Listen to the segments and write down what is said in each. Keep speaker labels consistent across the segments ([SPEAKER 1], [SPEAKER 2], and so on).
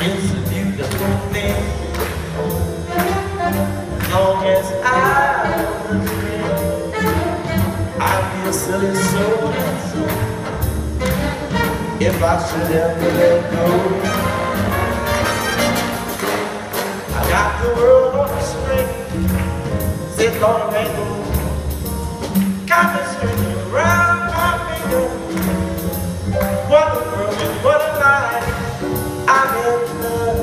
[SPEAKER 1] It's a beautiful thing. Long as silly soul if I should ever let go. I got the world on a string, sitting on a rainbow, got me swinging around my finger. What a world what a life, I'm in love.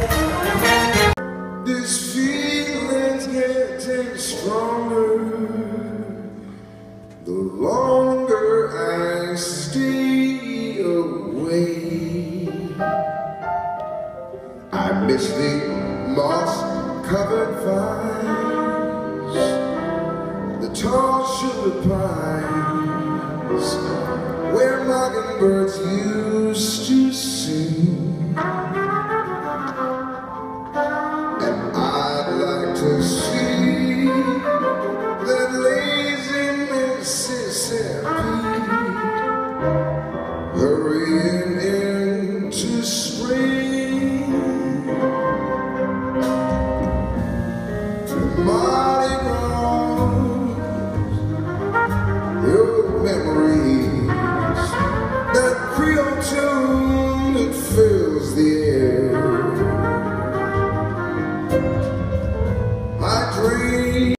[SPEAKER 2] This feeling's getting stronger the I stay away. I miss the moss-covered vines, the tall sugar pines, where mockingbirds used to My.